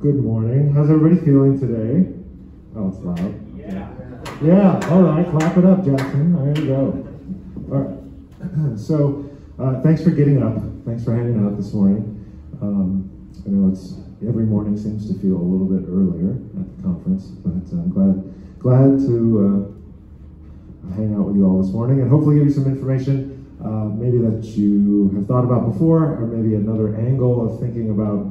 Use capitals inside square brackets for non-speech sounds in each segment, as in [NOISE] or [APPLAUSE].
Good morning. How's everybody feeling today? Oh, it's loud. Yeah. Yeah, all right. Clap it up, Jackson. There you go. All right. [CLEARS THROAT] So, uh, thanks for getting up. Thanks for hanging out this morning. Um, I know it's every morning seems to feel a little bit earlier at the conference, but I'm glad glad to uh, hang out with you all this morning and hopefully give you some information uh, maybe that you have thought about before, or maybe another angle of thinking about,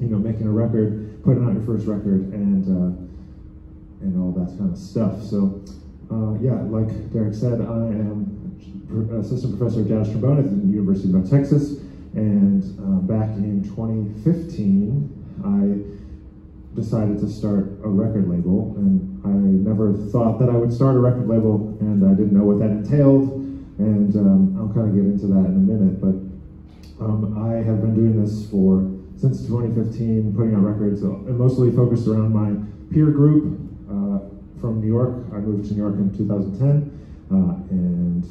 you know, making a record, putting out your first record, and uh, and all that kind of stuff. So, uh, yeah, like Derek said, I am assistant professor of jazz trombone at the University of Texas, and uh, back in 2015, I decided to start a record label, and I never thought that I would start a record label, and I didn't know what that entailed and um, I'll kind of get into that in a minute. But um, I have been doing this for since 2015, putting out records, uh, mostly focused around my peer group uh, from New York. I moved to New York in 2010 uh, and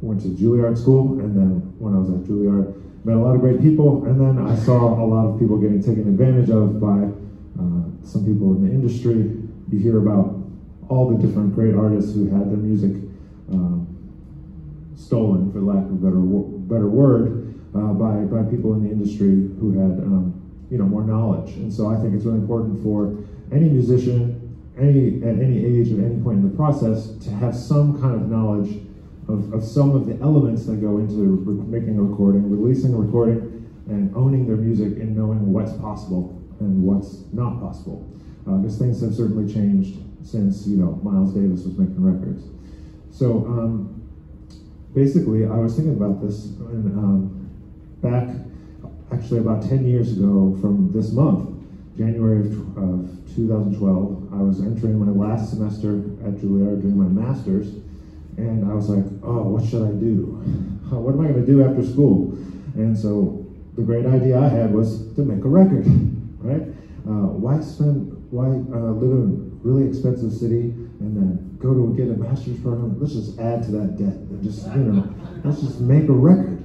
went to Juilliard school. And then when I was at Juilliard, met a lot of great people. And then I saw a lot of people getting taken advantage of by uh, some people in the industry. You hear about all the different great artists who had their music um, stolen, for lack of a better better word, uh, by by people in the industry who had um, you know more knowledge. And so I think it's really important for any musician, any at any age, at any point in the process, to have some kind of knowledge of, of some of the elements that go into making a recording, releasing a recording, and owning their music and knowing what's possible and what's not possible. Because uh, things have certainly changed since you know Miles Davis was making records. So um, basically, I was thinking about this and um, back actually about 10 years ago from this month, January of, of 2012, I was entering my last semester at Juilliard doing my master's, and I was like, oh, what should I do? [LAUGHS] What am I going to do after school? And so the great idea I had was to make a record, [LAUGHS] right? Uh, why spend, why uh, live in a really expensive city and then go to get a master's program. Let's just add to that debt and just, you know, let's just make a record.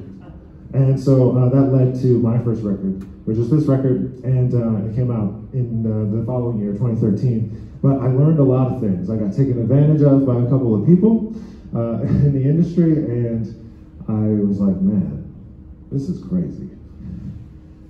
And so uh, that led to my first record, which is this record, and uh, it came out in uh, the following year, 2013. But I learned a lot of things. I got taken advantage of by a couple of people uh, [LAUGHS] in the industry, and I was like, man, this is crazy.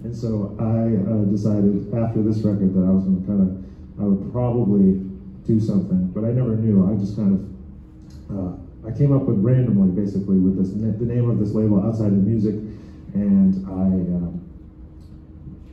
And so I uh, decided after this record that I was going to kind of, I would probably do something, but I never knew. I just kind of, uh, I came up with randomly, basically, with this the name of this label Outside in Music, and I um,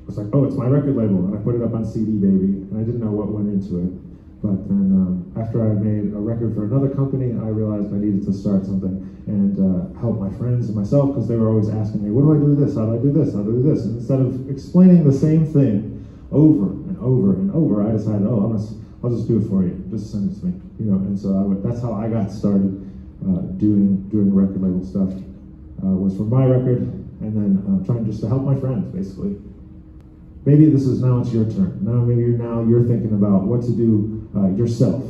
was like, oh, it's my record label, and I put it up on CD Baby, and I didn't know what went into it. But then um, after I made a record for another company, I realized I needed to start something and uh, help my friends and myself because they were always asking me, what do I do this? How do I do this? How do I do this? And instead of explaining the same thing over and over and over, I decided, oh, I'm to I'll just do it for you. Just send it to me, you know. And so I that's how I got started doing doing record label stuff. Uh, was for my record, and then uh, trying just to help my friends, basically. Maybe this is now it's your turn. Now maybe you're now you're thinking about what to do uh, yourself.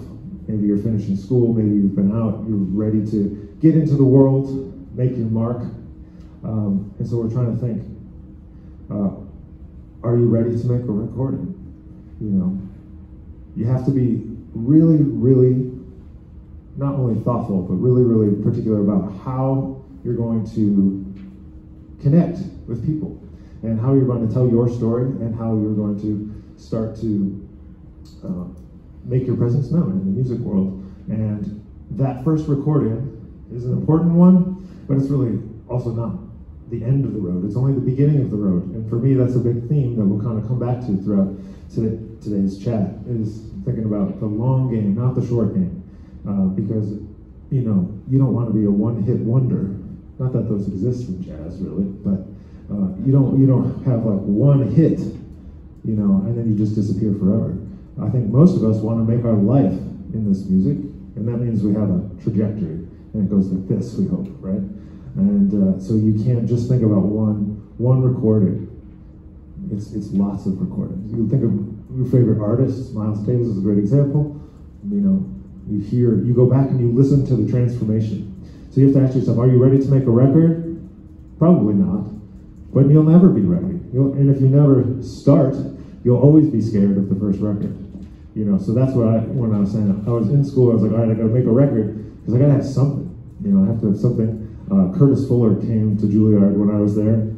Maybe you're finishing school. Maybe you've been out. You're ready to get into the world, make your mark. Um, and so we're trying to think: uh, Are you ready to make a recording? You know, you have to be really, really not only thoughtful, but really, really particular about how you're going to connect with people and how you're going to tell your story and how you're going to start to uh, make your presence known in the music world. And that first recording is an important one, but it's really also not the end of the road. It's only the beginning of the road. And for me, that's a big theme that we'll kind of come back to throughout today, today's chat is thinking about the long game, not the short game. Uh, because, you know, you don't want to be a one-hit wonder. Not that those exist in jazz, really, but uh, you don't you don't have like one hit, you know, and then you just disappear forever. I think most of us want to make our life in this music, and that means we have a trajectory, and it goes like this. We hope, right? And uh, so you can't just think about one one recording. It's it's lots of recordings. You think of your favorite artists. Miles Davis is a great example. You know, you hear, you go back and you listen to the transformation. So you have to ask yourself, are you ready to make a record? Probably not. But you'll never be ready. You'll, and if you never start, you'll always be scared of the first record. You know, so that's what I, when I was saying, I was in school, I was like, all right, I gotta make a record, because I gotta have something. You know, I have to have something. Uh, Curtis Fuller came to Juilliard when I was there,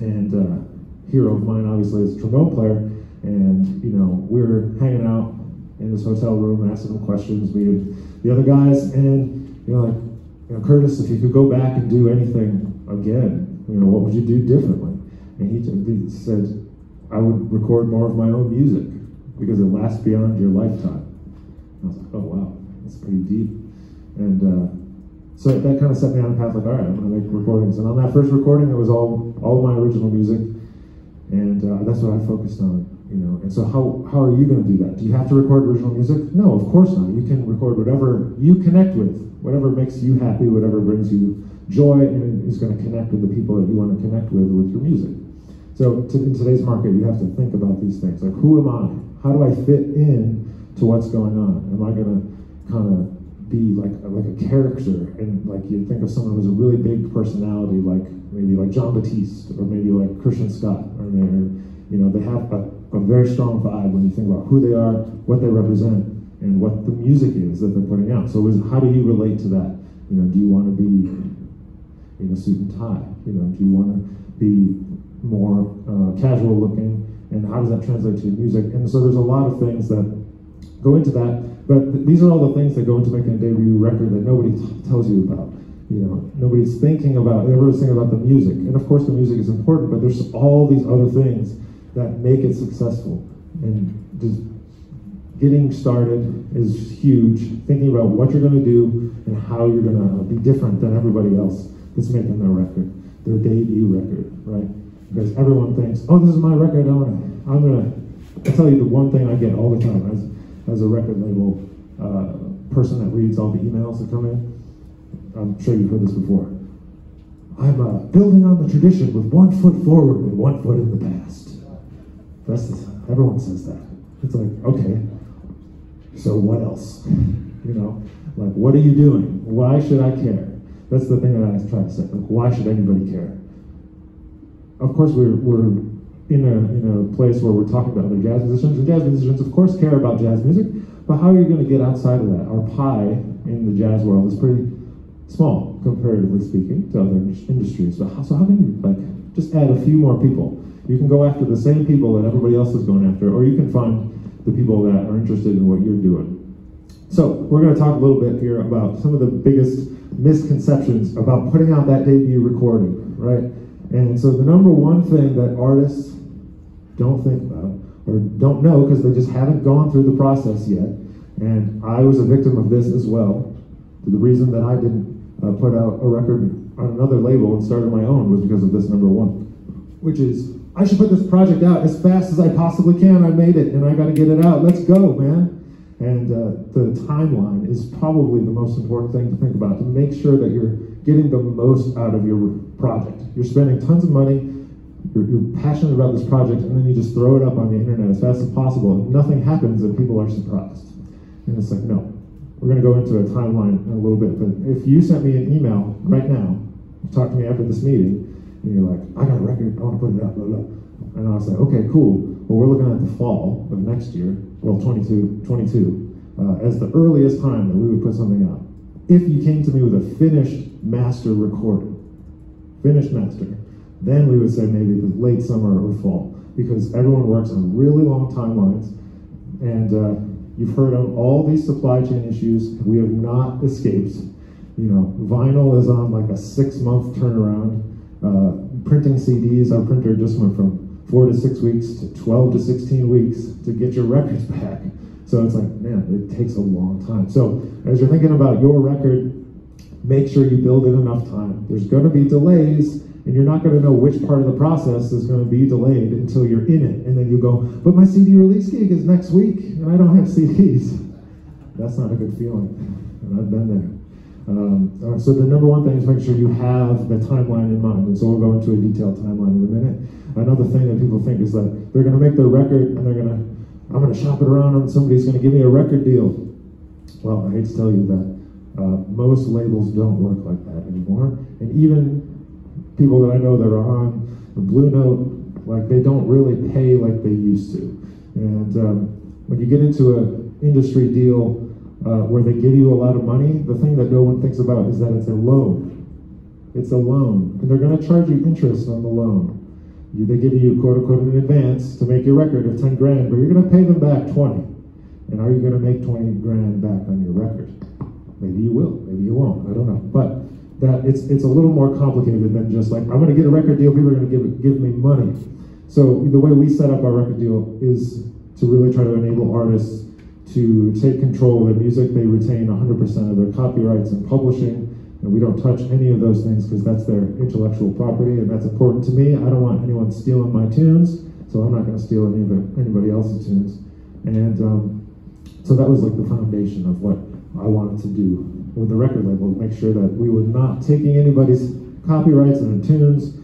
and uh, hero of mine, obviously, is a trombone player, and, you know, we were hanging out in this hotel room, asking him questions, me and the other guys, and, you know, like, you know, Curtis, if you could go back and do anything again, you know, what would you do differently? And he, he said, I would record more of my own music because it lasts beyond your lifetime. I was like, oh wow, that's pretty deep. And uh, so that kind of set me on a path like, all right, I'm gonna make recordings. And on that first recording, it was all all my original music, and uh, that's what I focused on. You know, and so how how are you going to do that? Do you have to record original music? No, of course not. You can record whatever you connect with, whatever makes you happy, whatever brings you joy, and is going to connect with the people that you want to connect with with your music. So to, in today's market, you have to think about these things like, who am I? How do I fit in to what's going on? Am I going to kind of be like like a character and like you think of someone who's a really big personality like maybe like Jon Batiste or maybe like Christian Scott or maybe you know they have a, a very strong vibe when you think about who they are what they represent and what the music is that they're putting out so is, how do you relate to that you know do you want to be in a suit and tie you know do you want to be more uh, casual looking and how does that translate to your music and so there's a lot of things that go into that but th- these are all the things that go into making a debut record that nobody tells you about. You know, nobody's thinking about. Everyone's thinking about the music, and of course, the music is important. But there's all these other things that make it successful, and just getting started is huge. Thinking about what you're going to do and how you're going to be different than everybody else that's making their record, their debut record, right? Because everyone thinks, "Oh, this is my record. I'm I'm gonna." I tell you the one thing I get all the time as as a record label uh, person that reads all the emails that come in. I'm sure you've heard this before. I'm uh, building on the tradition with one foot forward and one foot in the past. That's the, everyone says that. It's like, okay, so what else? [LAUGHS] You know, like what are you doing? Why should I care? That's the thing that I try to say. Like, why should anybody care? Of course, we're, we're in a in a place where we're talking about other jazz musicians, and jazz musicians, of course, care about jazz music. But how are you going to get outside of that? Our pie in the jazz world is pretty small, comparatively speaking, to other industries. So how, so how can you like just add a few more people? You can go after the same people that everybody else is going after, or you can find the people that are interested in what you're doing. So we're going to talk a little bit here about some of the biggest misconceptions about putting out that debut recording, right? And so the number one thing that artists don't think about or don't know because they just haven't gone through the process yet. And I was a victim of this as well. The reason that I didn't uh, put out a record on another label and started my own was because of this number one, which is I should put this project out as fast as I possibly can. I made it and I got to get it out. Let's go, man. And uh, the timeline is probably the most important thing to think about to make sure that you're getting the most out of your project. You're spending tons of money, you're, you're, passionate about this project, and then you just throw it up on the internet as fast as possible, nothing happens, and people are surprised. And it's like, no, we're going to go into a timeline in a little bit. But if you sent me an email right now, talk to me after this meeting, and you're like, I got a record, I want to put it out, blah, blah. And I was like, okay, cool. Well, we're looking at the fall of next year, well, 22, 22, uh, as the earliest time that we would put something out. If you came to me with a finished master recording, finished master, then we would say maybe the late summer or fall, because everyone works on really long timelines, and uh, you've heard of all these supply chain issues. We have not escaped. You know, vinyl is on like a six-month turnaround. Uh, printing CDs, our printer just went from four to six weeks to 12 to 16 weeks to get your records [LAUGHS] back. So it's like, man, it takes a long time. So as you're thinking about your record, make sure you build in enough time. There's going to be delays, and you're not going to know which part of the process is going to be delayed until you're in it. And then you go, but my CD release gig is next week, and I don't have CDs. [LAUGHS] That's not a good feeling, and I've been there. Um, so the number one thing is make sure you have the timeline in mind. And so we'll go into a detailed timeline in a minute. Another thing that people think is that they're going to make their record and they're going to, I'm going to shop it around and somebody's going to give me a record deal. Well, I hate to tell you that uh, most labels don't work like that anymore. And even people that I know that are on the Blue Note, Like they don't really pay like they used to. And um, when you get into an industry deal uh, where they give you a lot of money, the thing that no one thinks about is that it's a loan. It's a loan, and they're going to charge you interest on the loan. They give you quote unquote an advance to make your record of 10 grand, but you're going to pay them back 20. And are you going to make 20 grand back on your record? Maybe you will, maybe you won't. I don't know. But that it's it's a little more complicated than just like I'm going to get a record deal. People are going to give give me money. So the way we set up our record deal is to really try to enable artists to take control of their music. They retain 100% of their copyrights and publishing, and we don't touch any of those things because that's their intellectual property, and that's important to me. I don't want anyone stealing my tunes, so I'm not going to steal any of it, anybody else's tunes. And um, so that was like the foundation of what I wanted to do with the record label, make sure that we were not taking anybody's copyrights and tunes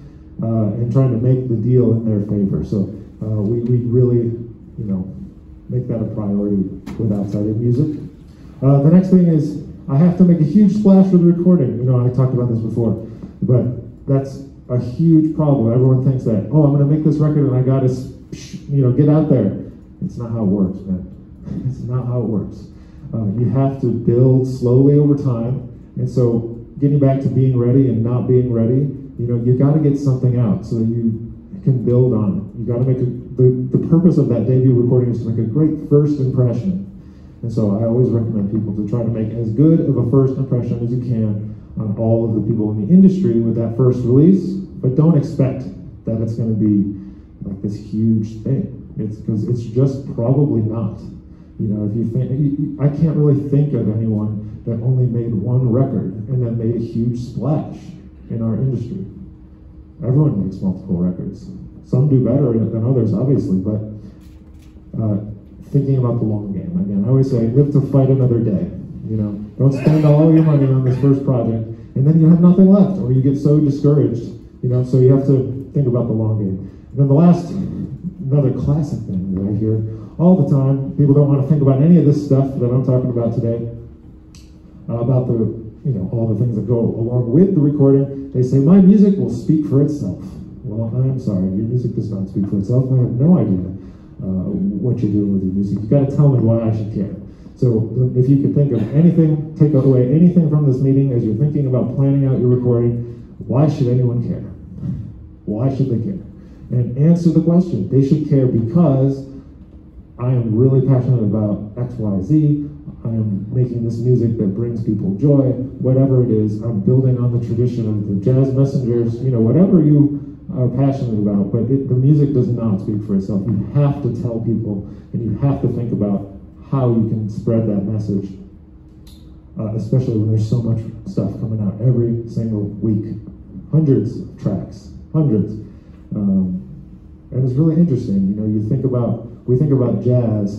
uh, and trying to make the deal in their favor. So uh, we, we really, you know, make that a priority with Outside in Music. Uh, the next thing is I have to make a huge splash with the recording. You know, I talked about this before, but that's a huge problem. Everyone thinks that, oh, I'm going to make this record and I got to, you know, get out there. It's not how it works, man. [LAUGHS] It's not how it works. Uh, you have to build slowly over time. And so getting back to being ready and not being ready, you know, you got to get something out so that you can build on it. You got to make a, the, the purpose of that debut recording is to make a great first impression. And so I always recommend people to try to make as good of a first impression as you can on all of the people in the industry with that first release, but don't expect that it's going to be like this huge thing. It's because it's just probably not. You know, if you think, I can't really think of anyone that only made one record and then made a huge splash in our industry. Everyone makes multiple records. Some do better than others, obviously, but uh, thinking about the long game. Again, I always say, live to fight another day. You know, don't spend all your money on this first project, and then you have nothing left, or you get so discouraged. You know, so you have to think about the long game. And then the last, another classic thing that I hear all the time. People don't want to think about any of this stuff that I'm talking about today, uh, about the, you know, all the things that go along with the recording. They say, my music will speak for itself. Well, I'm sorry, your music does not speak for itself. I have no idea Uh, what you're doing with your music. You've got to tell me why I should care. So if you could think of anything, take away anything from this meeting as you're thinking about planning out your recording, why should anyone care? Why should they care? And answer the question. They should care because I am really passionate about X, Y, Z. I am making this music that brings people joy, whatever it is. I'm building on the tradition of the jazz messengers, you know, whatever you are passionate about, but it, the music does not speak for itself. You have to tell people and you have to think about how you can spread that message, uh, especially when there's so much stuff coming out every single week. Hundreds of tracks, hundreds. Um, and it's really interesting, you know, you think about we think about jazz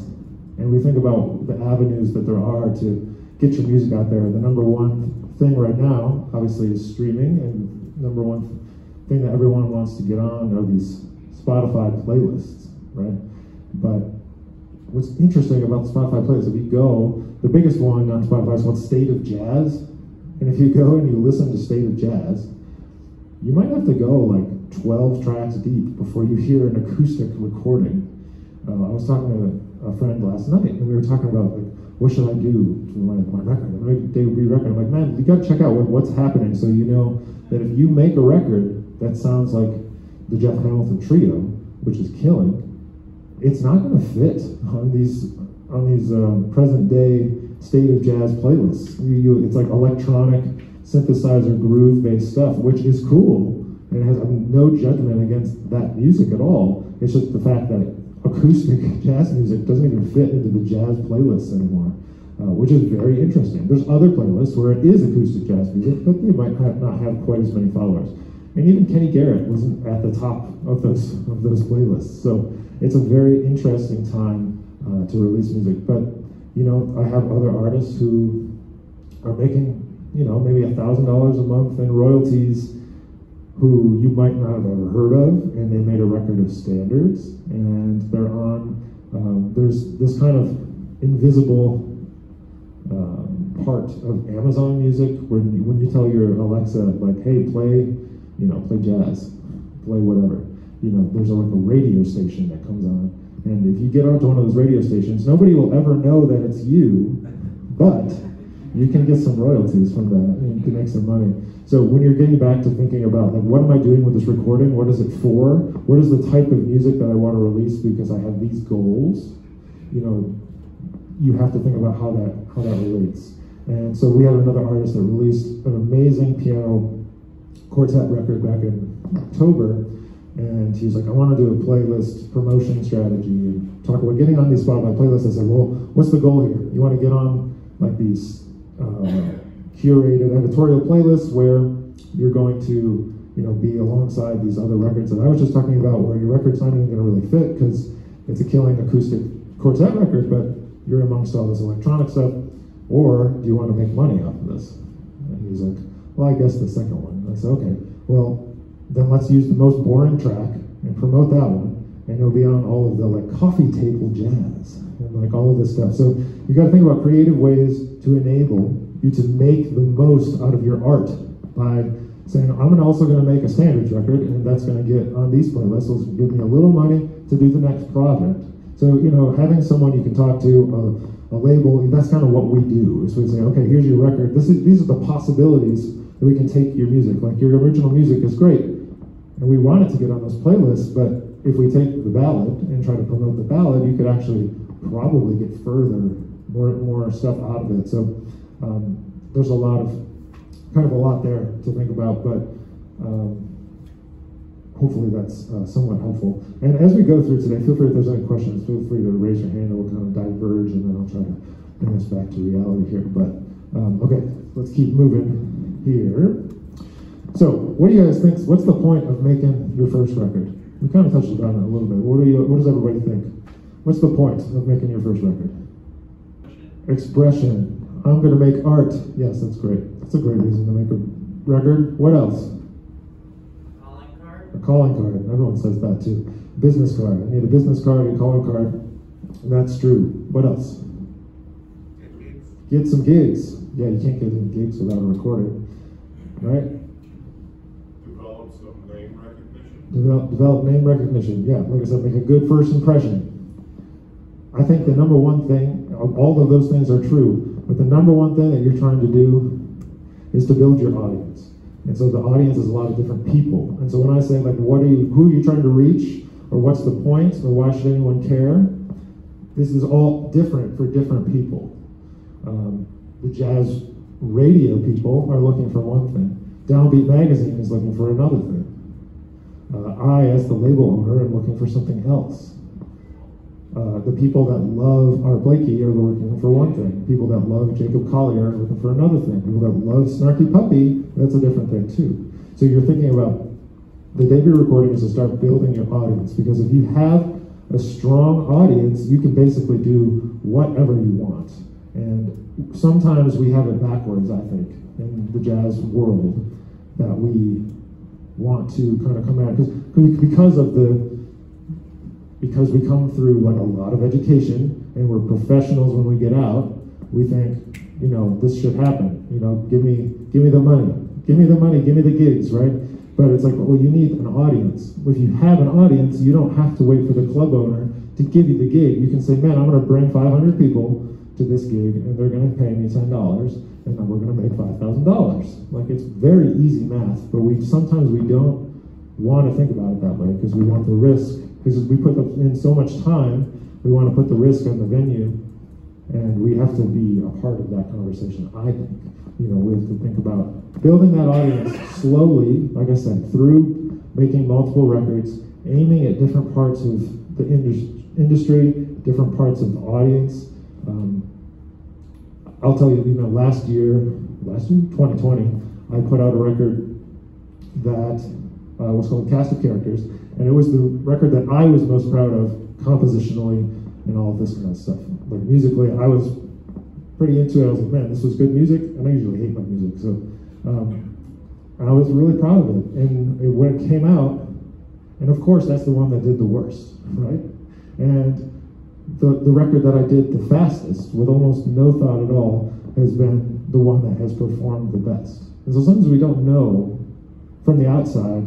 and we think about the avenues that there are to get your music out there. The number one thing right now, obviously, is streaming, and number one thing that everyone wants to get on are these Spotify playlists, right? But what's interesting about the Spotify playlists, if you go, the biggest one on Spotify is called State of Jazz. And if you go and you listen to State of Jazz, you might have to go like 12 tracks deep before you hear an acoustic recording uh, I was talking to a friend last night, and we were talking about like, what should I do to my, my record? They re-record. I'm like, man, you got to check out what, what's happening, so you know that if you make a record that sounds like the Jeff Hamilton Trio, which is killing, it's not going to fit on these on these um, present day state of jazz playlists. You, you, it's like electronic synthesizer groove based stuff, which is cool. And has I mean, no judgment against that music at all. It's just the fact that acoustic [LAUGHS] jazz music doesn't even fit into the jazz playlists anymore, uh, which is very interesting. There's other playlists where it is acoustic jazz music, but they might have, not have quite as many followers. And even Kenny Garrett wasn't at the top of those of those playlists. So it's a very interesting time uh, to release music. But you know, I have other artists who are making you know maybe a thousand dollars a month in royalties who you might not have ever heard of, and they made a record of standards, and they're on. Um, there's this kind of invisible um, part of Amazon Music where when you tell your Alexa like, "Hey, play," you know, play jazz, play whatever, you know, there's a, like a radio station that comes on. And if you get onto one of those radio stations, nobody will ever know that it's you, but you can get some royalties from that and you can make some money. So when you're getting back to thinking about like what am I doing with this recording? What is it for? What is the type of music that I want to release because I have these goals? You know, you have to think about how that how that relates. And so we had another artist that released an amazing piano quartet record back in October. And he's like, I want to do a playlist promotion strategy and talk about getting on these Spotify playlists. I said, well, what's the goal here? You want to get on like these uh, curated editorial playlists where you're going to, you know, be alongside these other records that I was just talking about, where your record's not even going to really fit because it's a killing acoustic quartet record, but you're amongst all this electronic stuff. Or do you want to make money off of this? And he's like, well, I guess the second one. I said, okay, well, then let's use the most boring track and promote that one. And you'll be on all of the like coffee table jazz and like all of this stuff. So you got to think about creative ways to enable you to make the most out of your art by saying, I'm also going to make a standards record, and that's going to get on these playlists. Will give me a little money to do the next project. So you know, having someone you can talk to. A label, that's kind of what we do. Is we say, okay, here's your record. This is, these are the possibilities that we can take your music. Like your original music is great, and we want it to get on those playlists, but if we take the ballad and try to promote the ballad, you could actually probably get further, more, more stuff out of it. So um, there's a lot of, kind of a lot there to think about, but um, hopefully that's uh, somewhat helpful. And as we go through today, feel free if there's any questions, feel free to raise your hand and we'll kind of diverge and then I'll try to bring us back to reality here. But um, okay, let's keep moving here. So, what do you guys think? What's the point of making your first record? We kind of touched on it a little bit. What do you? What does everybody think? What's the point of making your first record? Expression. I'm going to make art. Yes, that's great. That's a great reason to make a record. What else? A Calling card. A calling card. Everyone says that too. Business card. I need a business card, a calling card. And that's true. What else? Get some gigs. Yeah, you can't get any gigs without a recording, right? Develop some name recognition. Develop, develop name recognition. Yeah, like I said, make a good first impression. I think the number one thing, all of those things are true, but the number one thing that you're trying to do is to build your audience. And so the audience is a lot of different people. And so when I say like, what are you, who are you trying to reach, or what's the point, or why should anyone care? This is all different for different people. Um, the jazz radio people are looking for one thing. Downbeat magazine is looking for another thing. Uh, I, as the label owner, am looking for something else. Uh, the people that love Art Blakey are looking for one thing. People that love Jacob Collier are looking for another thing. People that love Snarky Puppy, that's a different thing too. So you're thinking about the debut recording is to start building your audience because if you have a strong audience, you can basically do whatever you want. And sometimes we have it backwards, I think, in the jazz world that we want to kind of come at because because of the because we come through like a lot of education and we're professionals when we get out, we think, you know, this should happen. You know, give me give me the money. Give me the money, give me the gigs, right? But it's like, well, you need an audience. If you have an audience, you don't have to wait for the club owner to give you the gig. You can say, man, I'm going to bring 500 people to this gig, and they're going to pay me $10, and then we're going to make $5,000. Like, it's very easy math, but we sometimes we don't want to think about it that way because we want the risk because we put in so much time, we want to put the risk on the venue, and we have to be a part of that conversation. I think, you know, we have to think about building that audience slowly, like I said, through making multiple records, aiming at different parts of the industry, different parts of the audience. Um, I'll tell you, you know, last year, last year, 2020, I put out a record that uh, was called Cast of Characters, and it was the record that I was most proud of compositionally and all of this kind of stuff. Like musically, I was pretty into it. I was like, man, this was good music, and I usually hate my music, so um, I was really proud of it. And it, when it came out, and of course, that's the one that did the worst, [LAUGHS] right? And the, the record that I did the fastest, with almost no thought at all, has been the one that has performed the best. And so sometimes we don't know from the outside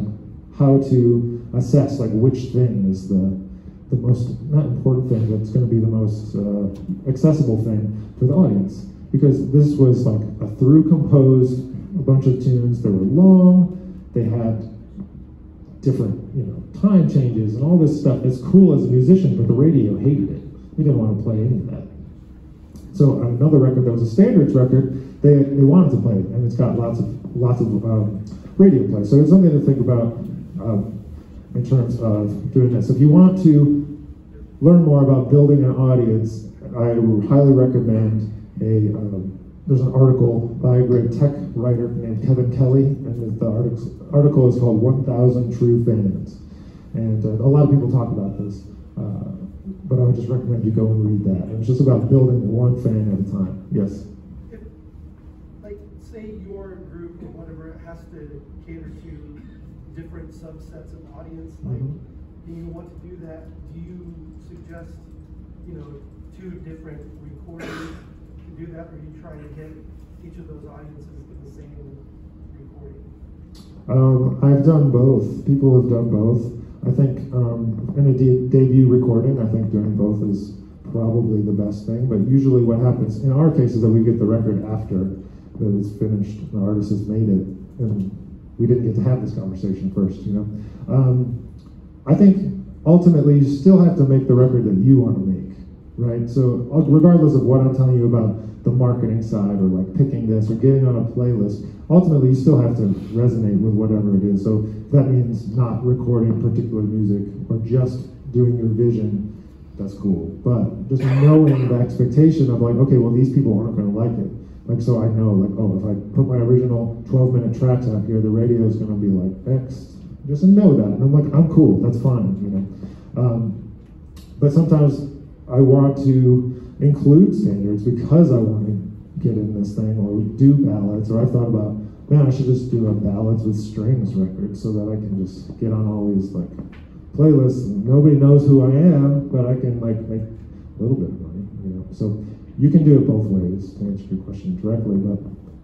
how to assess like which thing is the the most not important thing, it's going to be the most uh, accessible thing for the audience. Because this was like a through composed a bunch of tunes that were long. They had different, you know, time changes and all this stuff. It's cool as a musician, but the radio hated it. We didn't want to play any of that. So another record that was a standards record, they, they wanted to play it, and it's got lots of lots of um, radio play. So it's something to think about um, in terms of doing this. If you want to learn more about building an audience, I would highly recommend a um, there's an article by a great tech writer named Kevin Kelly, and the article, is called 1,000 True Fans. And uh, a lot of people talk about this, uh, but I would just recommend you go and read that. It's just about building one fan at a time. Yes? If, like, say your group or whatever has to cater to different subsets of audience, like, Mhm. do you want to do that? Do you suggest, you know, two different recordings to do that, or are you trying to get each of those audiences in the same recording? Um, I've done both. People have done both. I think um, in a de- debut recording, I think doing both is probably the best thing. But usually, what happens in our case is that we get the record after that it's finished, the artist has made it, and we didn't get to have this conversation first. You know, um, I think ultimately you still have to make the record that you want to make, right? So uh, regardless of what I'm telling you about the marketing side or like picking this or getting on a playlist, ultimately you still have to resonate with whatever it is. So that means not recording particular music or just doing your vision, that's cool. But just knowing the expectation of like, okay, well these people aren't to like it. Like so, I know like, oh, if I put my original 12 minute tracks out here, the radio is going to be like X. Just know that, and I'm like, I'm cool. That's fine, you know. Um, but sometimes I want to include standards because I want to get in this thing or do ballads. Or I thought about, man, I should just do a ballads with strings record so that I can just get on all these like playlists. And nobody knows who I am, but I can like make a little bit of money, you know. So you can do it both ways to answer your question directly, but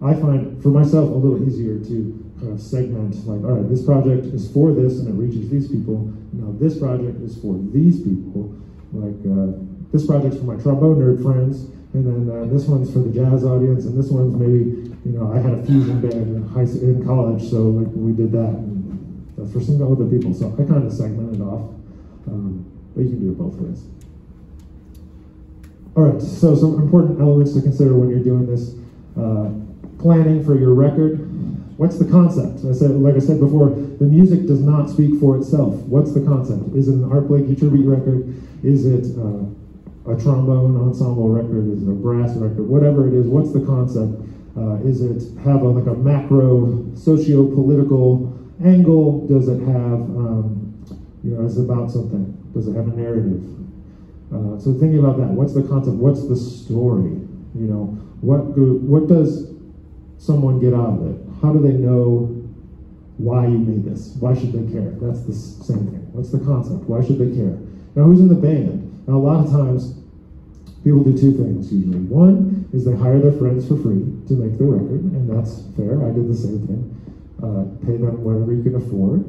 I find for myself a little easier to kind of segment like, all right, this project is for this and it reaches these people. Now this project is for these people. Like uh, this project's for my trombone nerd friends, and then uh, this one's for the jazz audience, and this one's maybe you know I had a fusion band in high in college, so like we did that. And that's for some other people. So I kind of segmented off, um, but you can do it both ways. All right, so some important elements to consider when you're doing this uh, planning for your record. What's the concept? I said, like I said before, the music does not speak for itself. What's the concept? Is it an Art Blakey tribute record? Is it uh, a trombone ensemble record? Is it a brass record? Whatever it is, what's the concept? Uh, is it have a, like a macro socio-political angle? Does it have, um, you know, is it about something? Does it have a narrative? Uh, so thinking about that, what's the concept? What's the story? You know, what what does someone get out of it? How do they know why you made this? Why should they care? That's the same thing. What's the concept? Why should they care? Now, who's in the band? A lot of times, people do two things usually. One is they hire their friends for free to make the record, and that's fair. I did the same thing. Uh, pay them whatever you can afford.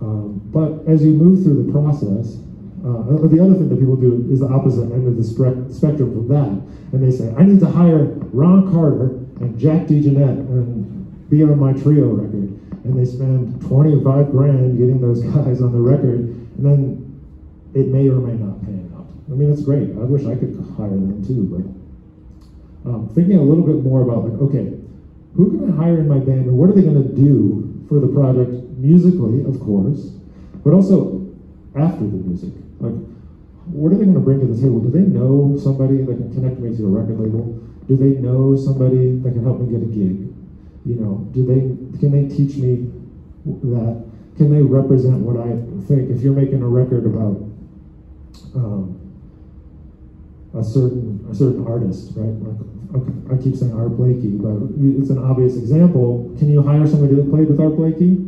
Um, but as you move through the process, uh, the other thing that people do is the opposite end of the spe- spectrum from that, and they say, "I need to hire Ron Carter and Jack DeJohnette and be on my trio record," and they spend twenty-five grand getting those [LAUGHS] guys on the record, and then it may or may not pan out. I mean, it's great. I wish I could hire them too, but um, thinking a little bit more about like, okay, who can I hire in my band, and what are they going to do for the project musically, of course, but also after the music. Like, what are they going to bring to the table? Do they know somebody that can connect me to a record label? Do they know somebody that can help me get a gig? You know, do they can they teach me that? Can they represent what I think? If you're making a record about um, a certain a certain artist, right? Like, I keep saying Art Blakey, but it's an obvious example. Can you hire somebody that played with Art Blakey?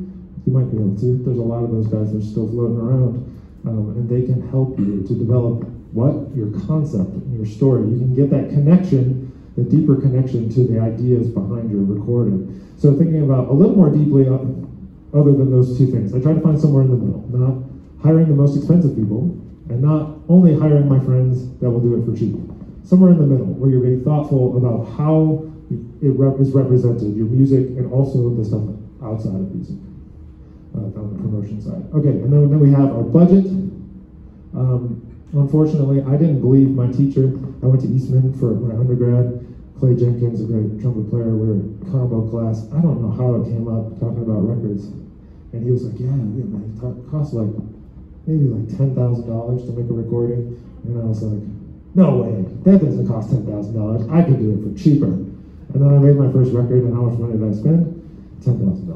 You might be able to. There's a lot of those guys that are still floating around, um, and they can help you to develop what your concept, and your story. You can get that connection, the deeper connection to the ideas behind your recording. So thinking about a little more deeply other than those two things. I try to find somewhere in the middle, not hiring the most expensive people and not only hiring my friends that will do it for cheap. Somewhere in the middle where you're being thoughtful about how it rep- is represented, your music and also the stuff outside of music uh, on the promotion side. Okay, and then, then we have our budget. Um, unfortunately, I didn't believe my teacher. I went to Eastman for my undergrad. Clay Jenkins, a great trumpet player, we were combo class. I don't know how it came up talking about records. And he was like, yeah, it costs like maybe like $10,000 to make a recording. And I was like, no way, that doesn't cost $10,000. I could do it for cheaper. And then I made my first record, and how much money did I spend? $10,000.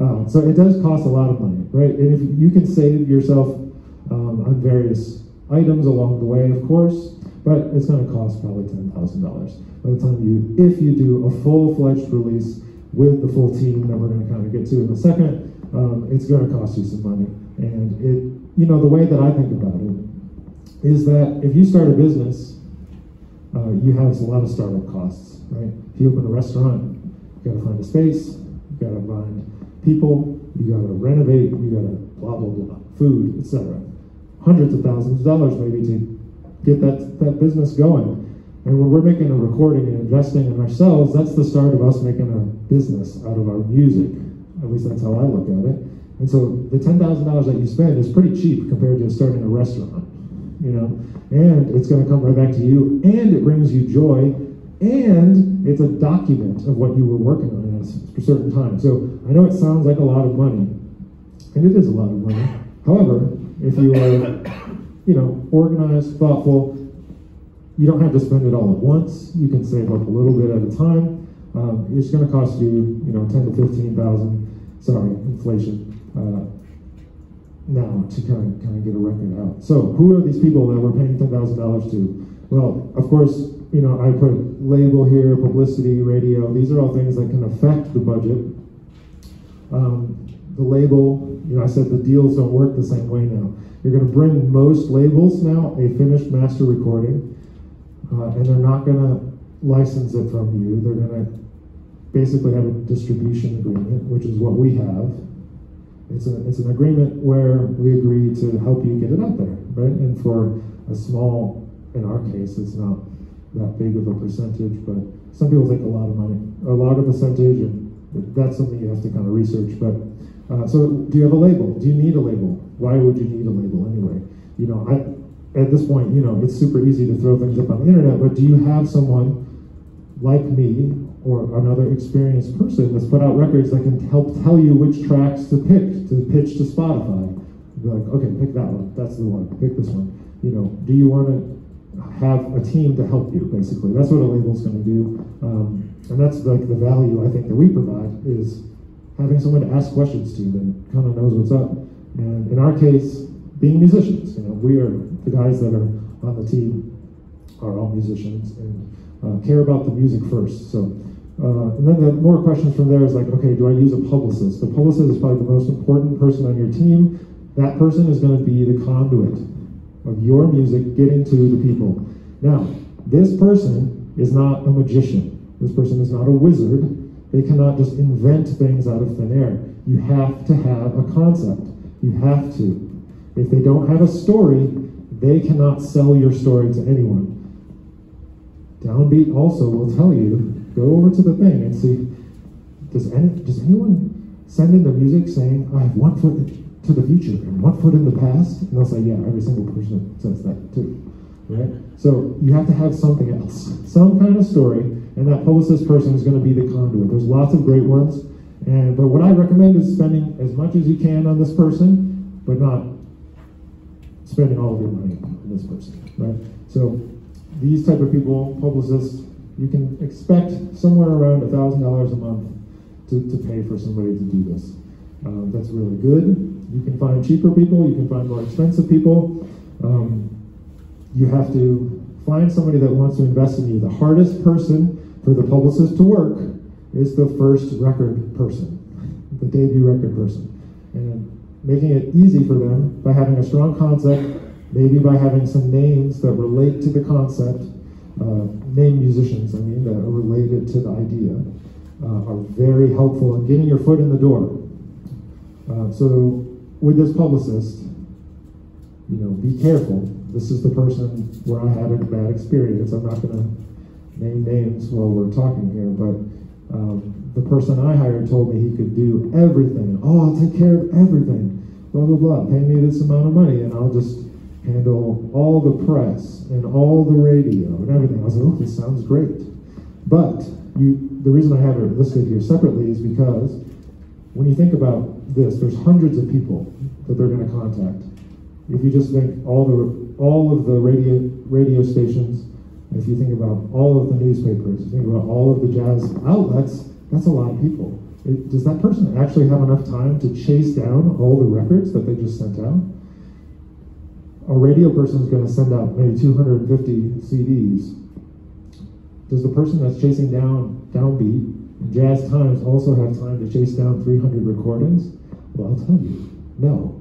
Uh, [LAUGHS] so it does cost a lot of money, right? And if you can save yourself um, on various items along the way, of course, but it's going to cost probably ten thousand dollars by the time you, if you do a full-fledged release with the full team that we're going to kind of get to in a second, um, it's going to cost you some money. And it, you know, the way that I think about it is that if you start a business, uh, you have a lot of startup costs, right? If you open a restaurant, you got to find a space, you got to find people, you got to renovate, you got to blah blah blah, food, etc. Hundreds of thousands of dollars maybe to get that that business going. And when we're making a recording and investing in ourselves, that's the start of us making a business out of our music. At least that's how I look at it. And so the ten thousand dollars that you spend is pretty cheap compared to starting a restaurant, you know. And it's going to come right back to you, and it brings you joy, and it's a document of what you were working on at a certain time. So I know it sounds like a lot of money, and it is a lot of money. However, if you are, you know, organized, thoughtful, you don't have to spend it all at once. You can save up a little bit at a time. Um, it's going to cost you, you know, ten to fifteen thousand. Sorry, inflation. Uh, now to kind of kind of get a record out. So who are these people that we're paying ten thousand dollars to? Well, of course, you know I put label here, publicity, radio. These are all things that can affect the budget. Um, the label, you know, I said the deals don't work the same way now. You're going to bring most labels now a finished master recording, uh, and they're not going to license it from you. They're going to basically have a distribution agreement, which is what we have. It's, a, it's an agreement where we agree to help you get it out there, right? And for a small, in our case, it's not that big of a percentage, but some people take a lot of money, a lot of percentage, and that's something you have to kind of research. But uh, so, do you have a label? Do you need a label? Why would you need a label anyway? You know, I at this point, you know, it's super easy to throw things up on the internet, but do you have someone like me or another experienced person that's put out records that can help tell you which tracks to pick to pitch to Spotify? Be like, okay, pick that one. That's the one. Pick this one. You know, do you want to have a team to help you? Basically, that's what a label's going to do, um, and that's like the value I think that we provide is having someone to ask questions to that kind of knows what's up. And in our case, being musicians, you know, we are the guys that are on the team are all musicians and uh, care about the music first. So, uh, and then the more questions from there is like, okay, do I use a publicist? The publicist is probably the most important person on your team. That person is going to be the conduit of your music getting to the people. Now, this person is not a magician. This person is not a wizard. They cannot just invent things out of thin air. You have to have a concept. You have to. If they don't have a story, they cannot sell your story to anyone. Downbeat also will tell you, go over to the thing and see, does any does anyone send in the music saying, I have one foot to the future and one foot in the past? And they'll say, yeah, every single person says that too. Right? So you have to have something else, some kind of story, and that publicist person is going to be the conduit. There's lots of great ones, and but what I recommend is spending as much as you can on this person, but not spending all of your money on this person, right? So these type of people, publicists, you can expect somewhere around a thousand dollars a month to, to pay for somebody to do this. Um, that's really good. You can find cheaper people, you can find more expensive people. Um, you have to find somebody that wants to invest in you. The hardest person for the publicist to work is the first record person, the debut record person. And making it easy for them by having a strong concept, maybe by having some names that relate to the concept, uh, name musicians, I mean, that are related to the idea. uh, are very helpful in getting your foot in the door. Uh, so with this publicist, you know, be careful. This is the person where I had a bad experience. I'm not going to name names while we're talking here, but um, the person I hired told me he could do everything. Oh, I'll take care of everything. Blah blah blah. Pay me this amount of money, and I'll just handle all the press and all the radio and everything. I was like, oh, this sounds great. But you, the reason I have it listed here separately is because when you think about this, there's hundreds of people that they're going to contact. If you just think all the all of the radio radio stations, if you think about all of the newspapers, you think about all of the jazz outlets, that's a lot of people. It, does that person actually have enough time to chase down all the records that they just sent out? A radio person is going to send out maybe 250 CDs. Does the person that's chasing down Downbeat and Jazz Times also have time to chase down 300 recordings? Well, I'll tell you, no.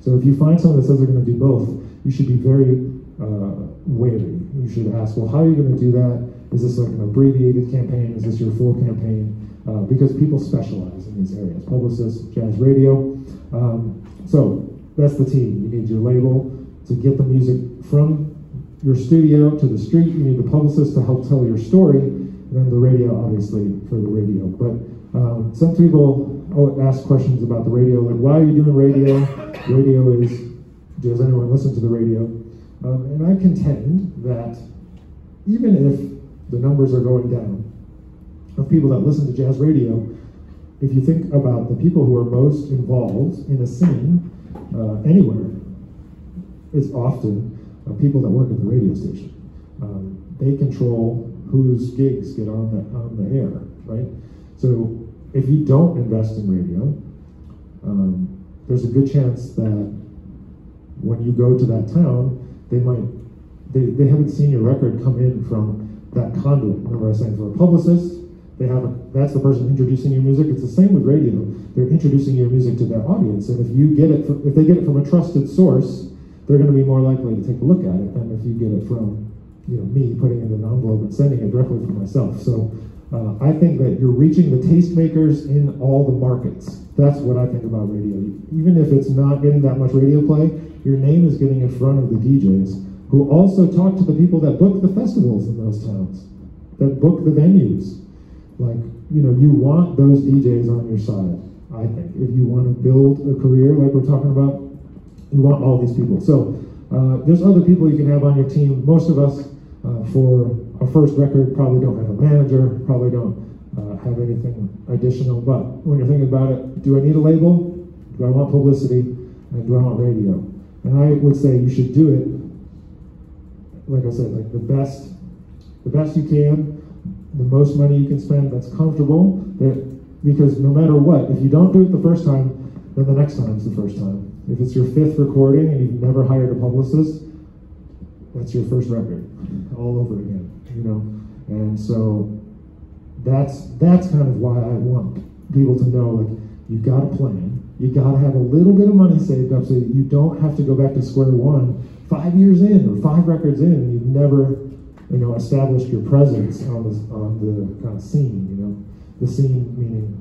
So if you find someone that says they're going to do both, you should be very uh, wary. You should ask, well, how are you going to do that? Is this like an abbreviated campaign? Is this your full campaign? Uh, because people specialize in these areas, publicists, jazz radio. Um, so that's the team. You need your label to get the music from your studio to the street. You need the publicist to help tell your story, and then the radio, obviously, for the radio. But um, some people ask questions about the radio, like, why are you doing radio? Radio is, does anyone listen to the radio? Um, and I contend that even if the numbers are going down of people that listen to jazz radio, if you think about the people who are most involved in a scene uh, anywhere, it's often uh, people that work at the radio station. Um, they control whose gigs get on the, on the air, right? So if you don't invest in radio, um, there's a good chance that when you go to that town, they might, they, they haven't seen your record come in from that conduit. Remember I was saying for a publicist, they have a, that's the person introducing your music. It's the same with radio. They're introducing your music to their audience, and if you get it, from, if they get it from a trusted source, they're going to be more likely to take a look at it than if you get it from, you know, me putting it in an envelope and sending it directly from myself. So uh, I think that you're reaching the tastemakers in all the markets. That's what I think about radio. Even if it's not getting that much radio play, your name is getting in front of the DJs who also talk to the people that book the festivals in those towns, that book the venues. Like, you know, you want those DJs on your side, I think. If you want to build a career like we're talking about, you want all these people. So uh, there's other people you can have on your team. Most of us, uh, for our first record, probably don't have a manager, probably don't uh, have anything additional. But when you're thinking about it, do I need a label? Do I want publicity? And do I want radio? And I would say you should do it, like I said, like the best, the best you can, the most money you can spend that's comfortable. That because no matter what, if you don't do it the first time, then the next time is the first time. If it's your fifth recording and you've never hired a publicist, that's your first record, all over again, you know. And so that's that's kind of why I want people to know like you got a plan you got to have a little bit of money saved up so that you don't have to go back to square one five years in or five records in and you've never, you know, established your presence on the, on the kind of scene, you know. The scene meaning,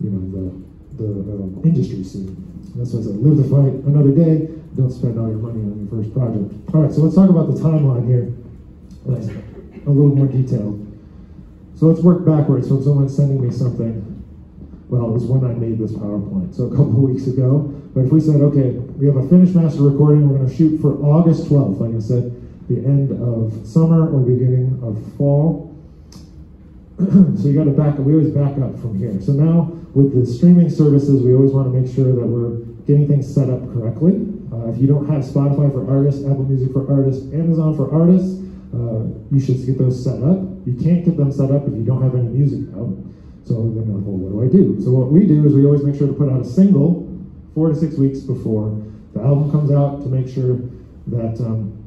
you know, the, the um, industry scene. That's why I said, live the fight another day, don't spend all your money on your first project. All right, so let's talk about the timeline here. A little more detailed. So let's work backwards. So someone's sending me something, well, it was when I made this PowerPoint, so a couple [LAUGHS] weeks ago. But if we said, okay, we have a finished master recording, we're going to shoot for August 12th, like I said, the end of summer or beginning of fall. [CLEARS THROAT] so you got to back up. We always back up from here. So now with the streaming services, we always want to make sure that we're getting things set up correctly. Uh, if you don't have Spotify for artists, Apple Music for artists, Amazon for artists, uh, you should get those set up. You can't get them set up if you don't have any music out. So then like, well, what do I do? So what we do is we always make sure to put out a single four to six weeks before the album comes out to make sure that um,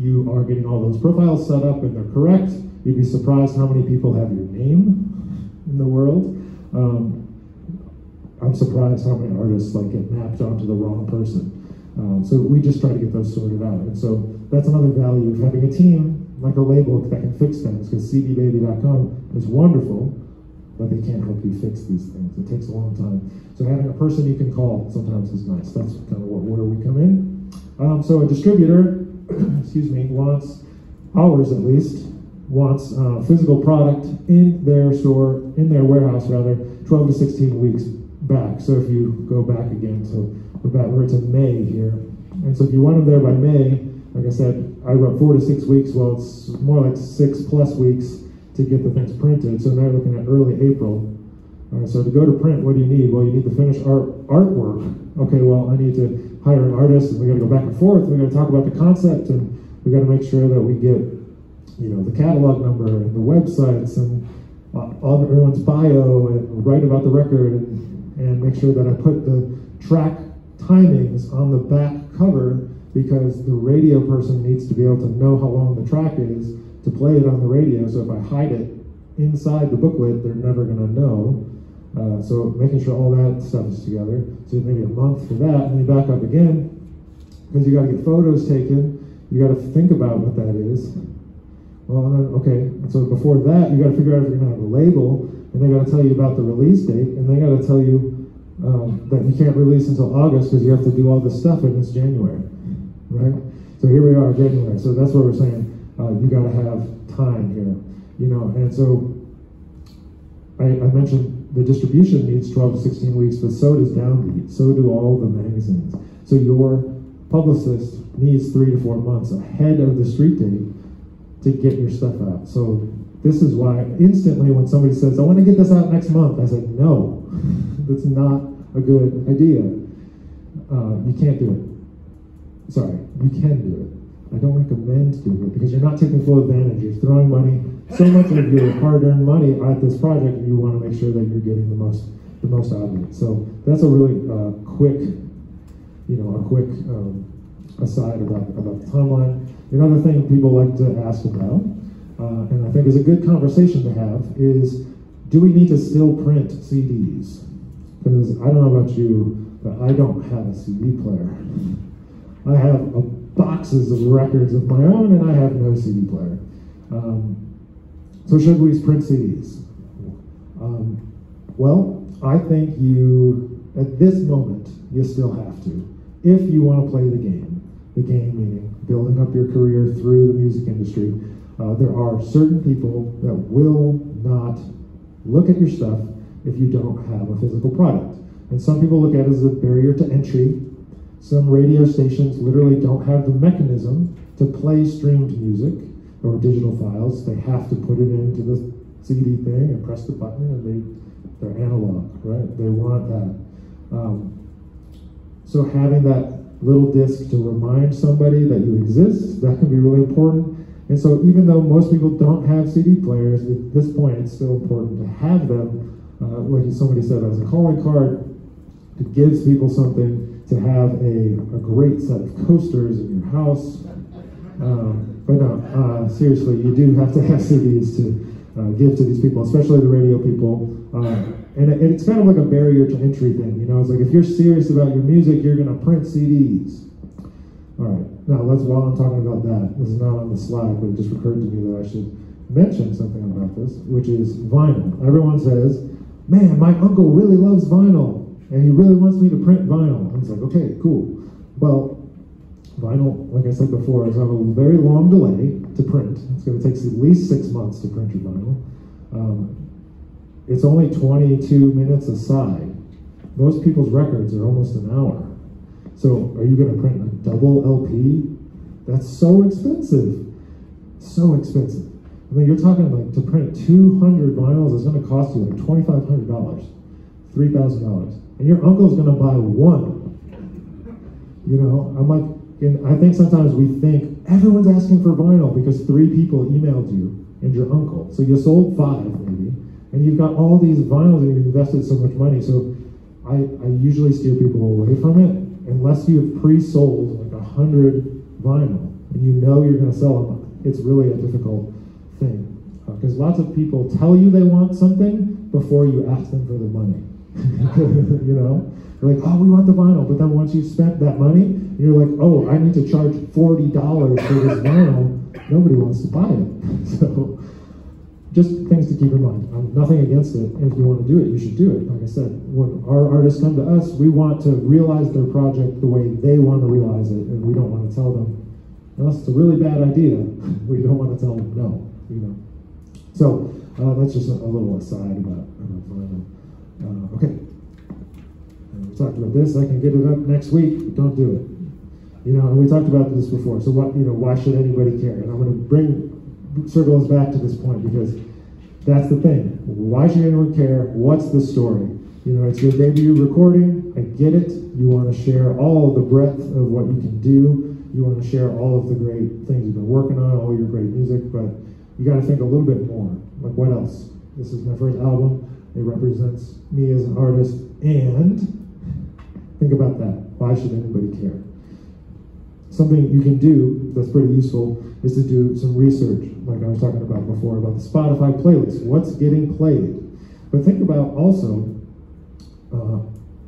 you are getting all those profiles set up and they're correct. You'd be surprised how many people have your name in the world. Um, I'm surprised how many artists like get mapped onto the wrong person. Um, so we just try to get those sorted out. And so that's another value of having a team like a label that can fix things because cdbaby.com is wonderful, but they can't help you fix these things. It takes a long time. So having a person you can call sometimes is nice. That's kind of what, where we come in. Um, so a distributor, [CLEARS THROAT] excuse me, wants ours at least wants uh, physical product in their store, in their warehouse rather, 12 to 16 weeks back. So if you go back again, so we're back, we're to May here. And so if you want them there by May, like I said, I wrote four to six weeks. Well, it's more like six plus weeks to get the things printed. So now you're looking at early April. So to go to print, what do you need? Well, you need the finished art artwork. Okay, well, I need to hire an artist, and we got to go back and forth. We got to talk about the concept, and we got to make sure that we get, you know, the catalog number and the websites and uh, all everyone's bio and write about the record and, and make sure that I put the track timings on the back cover because the radio person needs to be able to know how long the track is to play it on the radio. So if I hide it inside the booklet, they're never going to know. Uh, so making sure all that stuff is together. So maybe a month for that, and you back up again because you got to get photos taken. You got to think about what that is. Well, then, okay, so before that, you got to figure out if you're going to have a label, and they got to tell you about the release date, and they got to tell you um, that you can't release until August because you have to do all this stuff and it's January, right? So here we are, January. So that's what we're saying. Uh, you got to have time here, you know. And so I, I, mentioned the distribution needs 12 to 16 weeks, but so does Downbeat. So do all the magazines. So your publicist needs three to four months ahead of the street date to get your stuff out. So this is why instantly when somebody says, I want to get this out next month, I say, no, [LAUGHS] that's not a good idea. Uh, you can't do it. Sorry, you can do it. I don't recommend doing it because you're not taking full advantage. You're throwing money, so much of your hard-earned money at this project, you want to make sure that you're getting the most, the most out of it. So that's a really uh, quick, you know, a quick um, aside about about the timeline. Another thing people like to ask about, uh, and I think is a good conversation to have, is do we need to still print CDs? Because I don't know about you, but I don't have a CD player. I have a boxes of records of my own, and I have no CD player. Um, so should we print CDs? Um, well, I think you, at this moment, you still have to, if you want to play the game. The game meaning building up your career through the music industry. Uh, there are certain people that will not look at your stuff if you don't have a physical product. And some people look at it as a barrier to entry some radio stations literally don't have the mechanism to play streamed music or digital files. They have to put it into the CD thing and press the button and they, they're analog, right? They want that. Um, so having that little disc to remind somebody that you exist, that can be really important. And so even though most people don't have CD players, at this point it's still important to have them. Uh, like somebody said, as a calling card, it gives people something to have a, a great set of coasters in your house. Um, but no, uh, seriously, you do have to [LAUGHS] have CDs to uh, give to these people, especially the radio people. Uh, and, it, it's kind of like a barrier to entry thing, you know. It's like if you're serious about your music, you're going to print CDs. All right, now let's, while I'm talking about that, this is not on the slide, but it just occurred to me that I should mention something about this, which is vinyl. Everyone says, man, my uncle really loves vinyl and he really wants me to print vinyl. And it's like, okay, cool. Well, vinyl, like I said before, is a very long delay to print. It's going to take at least six months to print your vinyl. Um, it's only 22 minutes a side. Most people's records are almost an hour. So are you going to print a double LP? That's so expensive. So expensive. I mean, you're talking like to print 200 vinyls is going to cost you like $2,500, $3,000 and your uncle's gonna buy one. You know, I'm like, and I think sometimes we think everyone's asking for vinyl because three people emailed you and your uncle. So you sold five maybe, and you've got all these vinyls and you've invested so much money. So I, I usually steer people away from it unless you've pre-sold like a hundred vinyl and you know you're gonna sell them. It's really a difficult thing because uh, lots of people tell you they want something before you ask them for the money. [LAUGHS] you know? They're like, oh, we want the vinyl. But then once you spent that money, you're like, oh, I need to charge $40 for this vinyl. nobody wants to buy it. [LAUGHS] So just things to keep in mind. Um, nothing against it. If you want to do it, you should do it. Like I said, when our artists come to us, we want to realize their project the way they want to realize it, and we don't want to tell them, unless it's a really bad idea, [LAUGHS] we don't want to tell them no. You know. So uh, that's just a, a, little aside about, about vinyl. Uh, okay. Talked about this. I can get it up next week, but don't do it. You know, and we talked about this before. So what? You know, why should anybody care? And I'm going to bring circle us back to this point because that's the thing. Why should anyone care? What's the story? You know, it's your debut recording. I get it. You want to share all of the breadth of what you can do. You want to share all of the great things you've been working on, all your great music, but you got to think a little bit more. Like, what else? This is my first album. It represents me as an artist. And think about that. Why should anybody care? Something you can do that's pretty useful is to do some research, like I was talking about before, about the Spotify playlist. What's getting played? But think about also uh,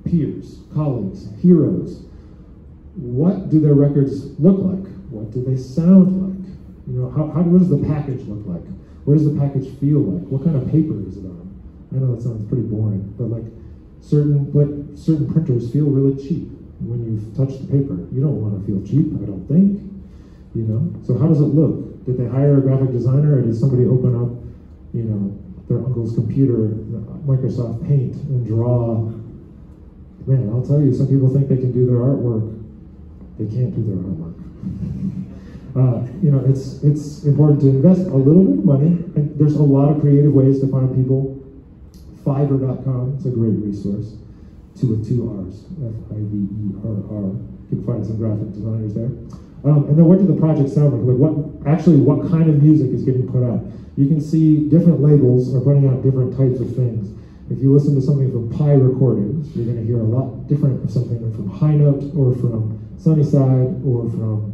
peers, colleagues, heroes. What do their records look like? What do they sound like? You know, how, how what does the package look like? What does the package feel like? What kind of paper is it on? I know that sounds pretty boring, but like certain like certain printers feel really cheap when you touch the paper. You don't want to feel cheap, I don't think. You know, so how does it look? Did they hire a graphic designer, or did somebody open up, you know, their uncle's computer, Microsoft Paint, and draw? Man, I'll tell you, some people think they can do their artwork. They can't do their artwork. [LAUGHS] Uh, you know, it's it's important to invest a little bit of money. And there's a lot of creative ways to find people. Fiverr.com it's a great resource. Two with two R's, F-I-V-E-R-R. You can find some graphic designers there. Um, and then what did the project sound like? Like what actually what kind of music is getting put out? You can see different labels are putting out different types of things. If you listen to something from Pi Recordings, you're going to hear a lot different of something from High Note or from Sunnyside or from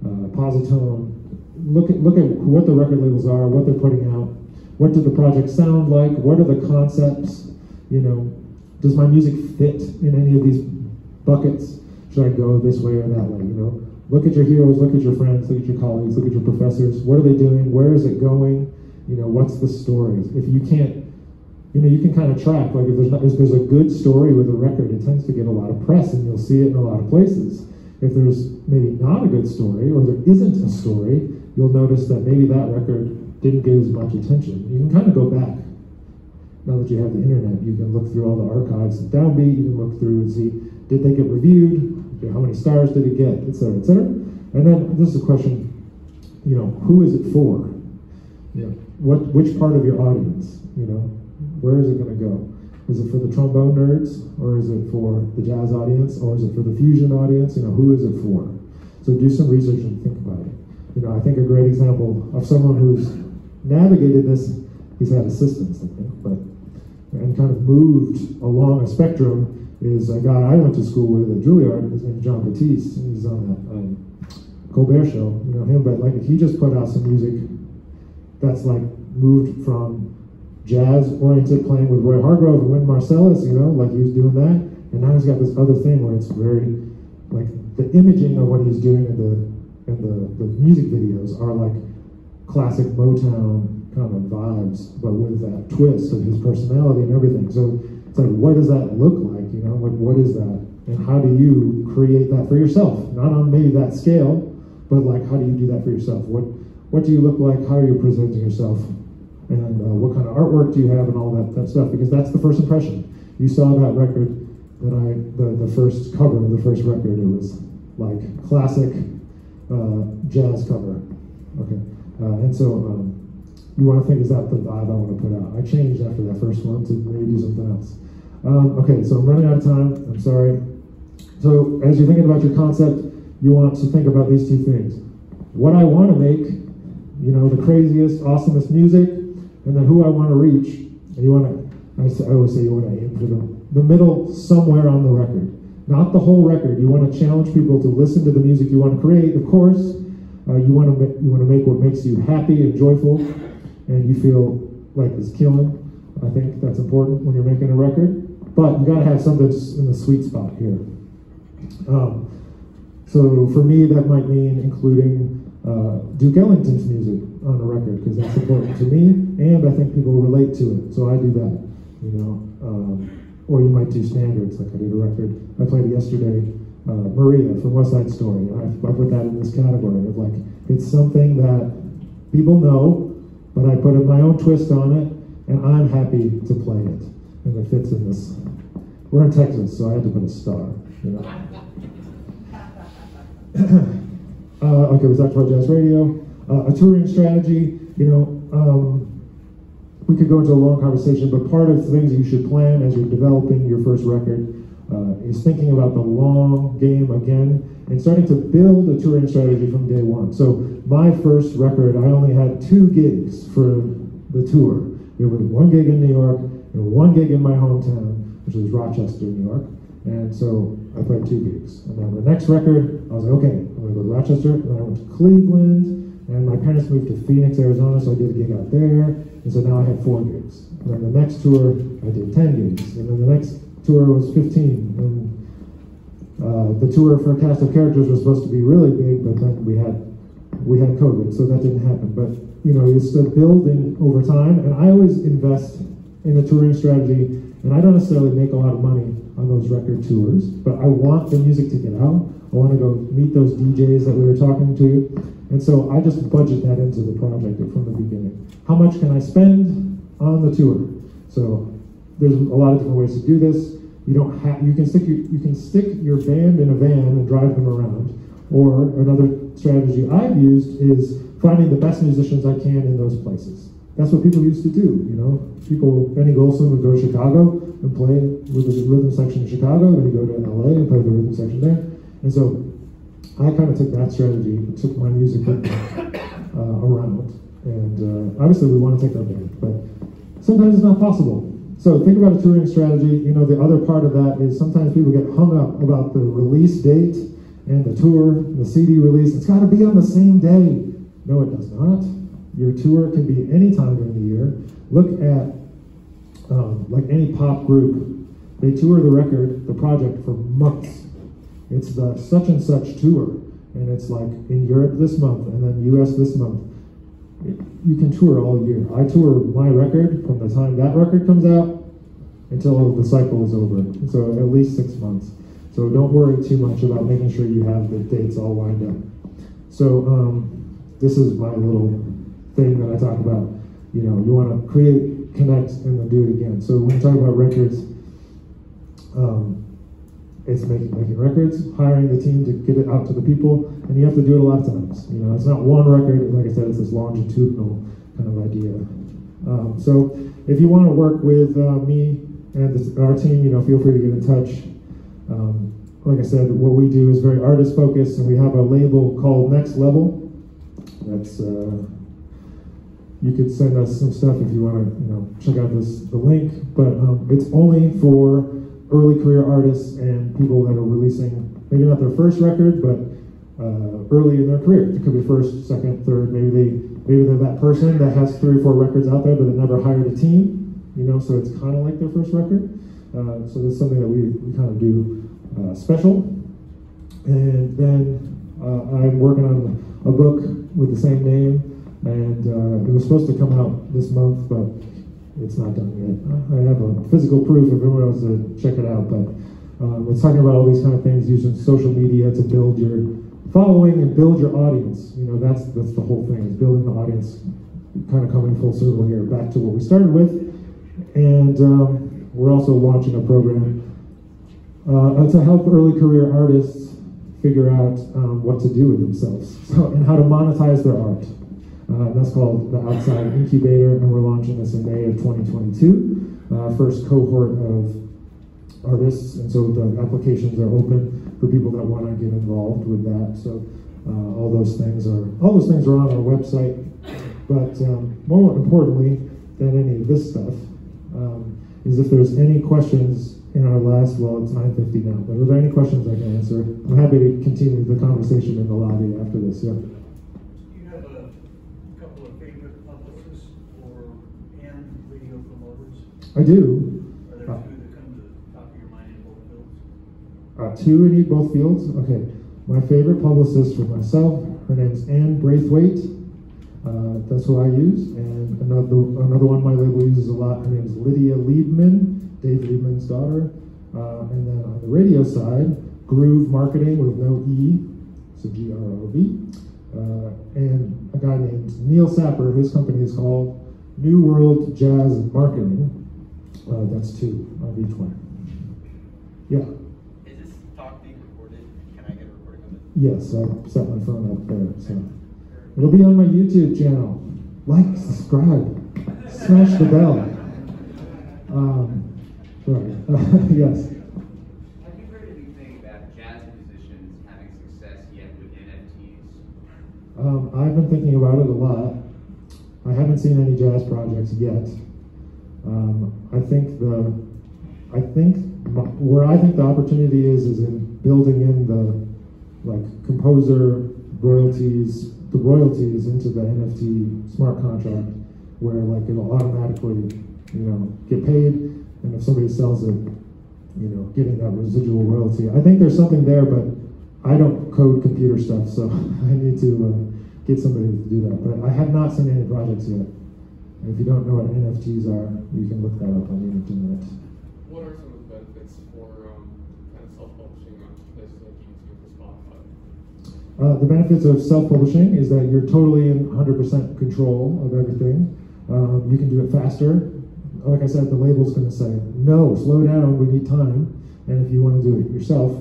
uh, Posi-Tone. Look at look at what the record labels are, what they're putting out. What did the project sound like? What are the concepts? You know, does my music fit in any of these buckets? Should I go this way or that way? You know, Look at your heroes, look at your friends, look at your colleagues, look at your professors. What are they doing? Where is it going? You know, what's the story? If you can't, you know, you can kind of track. Like if there's, not, if there's a good story with a record, it tends to get a lot of press, and you'll see it in a lot of places. If there's maybe not a good story, or there isn't a story, you'll notice that maybe that record didn't get as much attention. You can kind of go back. Now that you have the internet, you can look through all the archives of Downbeat. You can look through and see did they get reviewed? how many stars did it get, et cetera, et cetera. And then this is a question, you know, who is it for? You know, what, which part of your audience, you know, where is it going to go? Is it for the trombone nerds, or is it for the jazz audience, or is it for the fusion audience? You know, who is it for? So do some research and think about it. You know, I think a great example of someone who's navigated this, he's had assistants, I think, but and kind of moved along a spectrum is a guy I went to school with at Juilliard. His name's Jon Batiste. He's on the um, Colbert Show. You know him, but like he just put out some music that's like moved from jazz-oriented playing with Roy Hargrove and Wynton Marsalis. You know, like he was doing that, and now he's got this other thing where it's very like the imaging of what he's doing in the and the, the music videos are like classic Motown kind of vibes, but with that twist of his personality and everything. So it's like, what does that look like? You know, like what is that? And how do you create that for yourself? Not on maybe that scale, but like how do you do that for yourself? What what do you look like? How are you presenting yourself? And uh, what kind of artwork do you have and all that, that stuff? Because that's the first impression. You saw that record that I, the, the first cover of the first record, it was like classic uh, jazz cover. Okay. Uh, and so um, you want to think, is that the vibe I want to put out? I changed after that first one to maybe do something else. Um, okay, so I'm running out of time. I'm sorry. So as you're thinking about your concept, you want to think about these two things. What I want to make, you know, the craziest, awesomest music, and then who I want to reach. And you want to, I, always say you want to aim for the, the middle somewhere on the record. Not the whole record. You want to challenge people to listen to the music you want to create, of course. Uh, you want to you want to make what makes you happy and joyful, and you feel like it's killing. I think that's important when you're making a record. But you got to have something that's in the sweet spot here. Um, so for me, that might mean including uh, Duke Ellington's music on a record because that's important to me, and I think people relate to it. So I do that, you know. Um, or you might do standards, like I did a record. I played yesterday, uh, Maria from West Side Story. I, I put that in this category of like it's something that people know, but I put my own twist on it, and I'm happy to play it, and it fits in this. We're in Texas, so I had to put a star. You know. [COUGHS] uh, okay, we talked about jazz radio, uh, a touring strategy. You know, um, we could go into a long conversation, but part of things you should plan as you're developing your first record uh, is thinking about the long game again and starting to build a touring strategy from day one. So my first record, I only had two gigs for the tour. There was one gig in New York and one gig in my hometown, which was Rochester, New York. And so I played two gigs. And then the next record, I was like, okay, I'm gonna go to Rochester. And then I went to Cleveland. And my parents moved to Phoenix, Arizona, so I did a gig out there. And so now I had four gigs. And then the next tour, I did 10 gigs. And then the next tour was 15. And uh, the tour for Cast of Characters was supposed to be really big, but then we had we had COVID, so that didn't happen. But you know, it's still building over time, and I always invest in a touring strategy. And I don't necessarily make a lot of money on those record tours, but I want the music to get out. I want to go meet those DJs that we were talking to, and so I just budget that into the project from the beginning. How much can I spend on the tour? So there's a lot of different ways to do this. You don't have you can stick your, you can stick your band in a van and drive them around. Or another strategy I've used is finding the best musicians I can in those places. That's what people used to do, you know. People, Benny Golson would go to Chicago and play with the rhythm section in Chicago, then he'd go to LA and play the rhythm section there. And so I kind of took that strategy took my music uh, around. And uh, obviously we want to take our band, but sometimes it's not possible. So think about a touring strategy. You know, the other part of that is sometimes people get hung up about the release date and the tour, the CD release. It's got to be on the same day. No, it does not. Your tour can be any time during the year. Look at um, like any pop group. They tour the record, the project for months. It's the such and such tour, and it's like in Europe this month, and then U.S. this month you can tour all year. I tour my record from the time that record comes out until the cycle is over. So at least six months. So don't worry too much about making sure you have the dates all lined up. So um, this is my little thing that I talk about. You know, you want to create, connect, and then do it again. So when we talk about records, um, it's making making records, hiring the team to get it out to the people, and you have to do it a lot of times. You know, it's not one record. Like I said, it's this longitudinal kind of idea. Um, so if you want to work with uh, me and this, our team, you know, feel free to get in touch. Um, like I said, what we do is very artist focused, and we have a label called Next Level. That's uh, you could send us some stuff if you want to, you know, check out this the link. But um, it's only for early career artists and people that are releasing maybe not their first record, but uh, early in their career. It could be first, second, third. Maybe they maybe they're that person that has three or four records out there, but they never hired a team. You know, so it's kind of like their first record. Uh, so that's something that we, we kind of do uh, special. And then uh, I'm working on a book with the same name, and uh, it was supposed to come out this month, but it's not done yet. I have a physical proof if anyone wants to check it out, but um, it's talking about all these kind of things using social media to build your following and build your audience. You know, that's that's the whole thing is building the audience. Kind of coming full circle here, back to what we started with, and um, we're also launching a program uh, to help early career artists figure out um, what to do with themselves [LAUGHS] so, and how to monetize their art. Uh, that's called the Outside Incubator, and we're launching this in May of 2022. Uh, first cohort of artists, and so the applications are open for people that want to get involved with that. So uh, all those things are all those things are on our website. But um, more importantly than any of this stuff um, is if there's any questions in our last, well, it's 9.50 now, but are there are any questions I can answer? I'm happy to continue the conversation in the lobby after this, yeah. I do. Are there two that come to the top of your mind in both fields? Uh, two in both fields? Okay. My favorite publicist for myself her name's Ann Braithwaite. Uh, that's who I use. And another another one my label uses a lot. Her name is Lydia Liebman, Dave Liebman's daughter. Uh, and then on the radio side, Groov Marketing with no E, so G R O V. Uh, and a guy named Neal Sapper. His company is called New World Jazz Marketing. Uh, that's two of each one. Yeah. Is this talk being recorded? Can I get a recording of it? Yes, I set my phone up there, so it'll be on my YouTube channel. Like, subscribe, smash the bell. Um, sorry. [LAUGHS] yes. Have you heard anything about jazz musicians having success yet with NFTs? Um, I've been thinking about it a lot. I haven't seen any jazz projects yet. Um, I think the, I think where I think the opportunity is is in building in the like composer royalties, the royalties into the NFT smart contract, where like it'll automatically, you know, get paid, and if somebody sells it, you know, getting that residual royalty. I think there's something there, but I don't code computer stuff, so [LAUGHS] I need to uh, get somebody to do that. But I have not seen any projects yet. And if you don't know what NFTs are, you can look that up on the internet. What are some of the benefits for um, kind of self-publishing on places like YouTube and Spotify? Uh, the benefits of self-publishing is that you're totally in 100% control of everything. Um, you can do it faster. Like I said, the label's going to say, no, slow down, we need time. And if you want to do it yourself,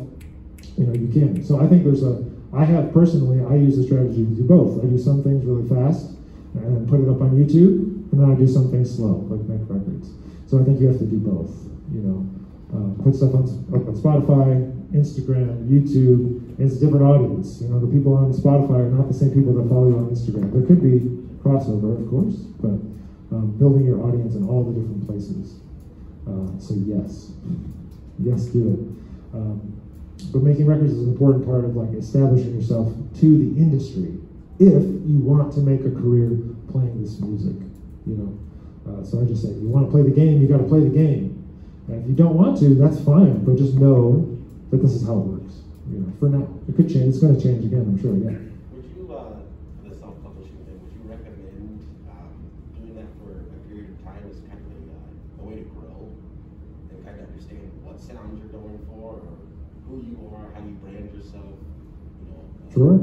you know, you can. So I think there's a, I have personally, I use the strategy to do both. I do some things really fast and put it up on YouTube, and then I do some things slow, like make records. So I think you have to do both, you know. Um, put stuff on, on Spotify, Instagram, YouTube, it's a different audience. You know, the people on Spotify are not the same people that follow you on Instagram. There could be crossover, of course, but um, building your audience in all the different places. Uh, so yes, yes, do it. Um, but making records is an important part of like establishing yourself to the industry if you want to make a career playing this music. You know, uh, so I just say you want to play the game, you got to play the game. And if you don't want to, that's fine. But just know that this is how it works. You know, for now, it could change. It's going to change again, I'm sure. Yeah. Would you, uh, the self-publishing thing, would you recommend, um, doing that for a period of time as kind of a, uh, a way to grow and kind of understand what sounds you're going for or who you are, how you brand yourself, you know? uh, Sure.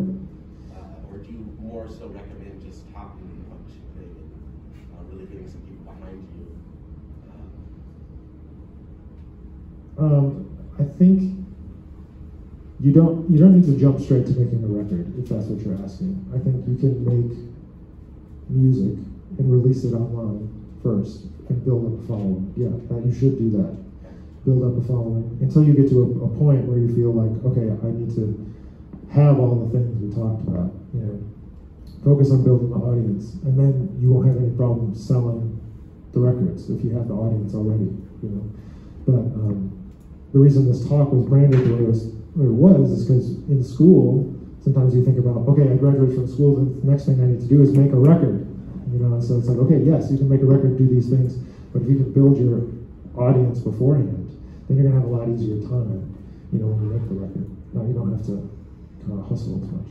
Uh, or do you more so recommend just in the publishing and, uh, really getting some people behind you? Uh, Um, I think you don't you don't need to jump straight to making a record if that's what you're asking. I think you can make music and release it online first and build up a following. Yeah, that you should do that. Build up a following until you get to a, a point where you feel like, okay, I need to have all the things we talked about. You know, focus on building the audience, and then you won't have any problem selling the records if you have the audience already. You know, but um, the reason this talk was branded the way it was, it was is because in school, sometimes you think about, okay, I graduated from school, the next thing I need to do is make a record. You know, and so it's like, okay, yes, you can make a record, do these things, but if you can build your audience beforehand, then you're gonna have a lot easier time, you know, when you make the record. Now you don't have to of hustle as much.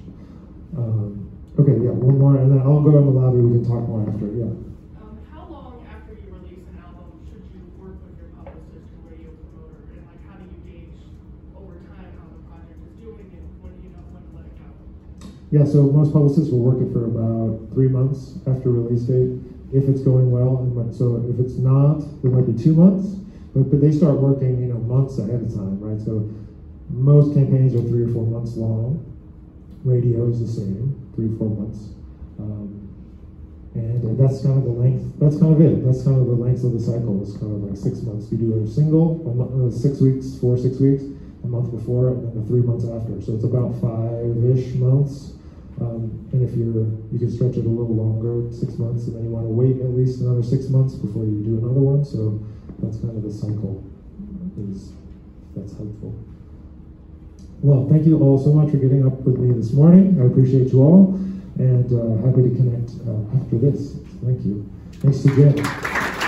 Um, okay, yeah, one more, and then I'll go in the lobby. We can talk more after. Yeah. Um, how long after you release an album should you work with your publicist or radio promoter? And like, how do you gauge over time how the project is doing and when you know when to let it go? Yeah, so most publicists will work it for about three months after release date if it's going well. And so if it's not, there might be two months. But, but they start working, you know, months ahead of time, right? So most campaigns are three or four months long. Radio is the same, three or four months. Um, and that's kind of the length. That's kind of it. That's kind of the length of the cycle. It's kind of like six months. You do a single, a mo- uh, six weeks, four six weeks, a month before, and then the three months after. So it's about five-ish months. Um, and if you're, you can stretch it a little longer, six months, and then you want to wait at least another six months before you do another one. So that's kind of the cycle. Is that's helpful. Well, thank you all so much for getting up with me this morning. I appreciate you all, and uh, happy to connect uh, after this. Thank you. Thanks Jim.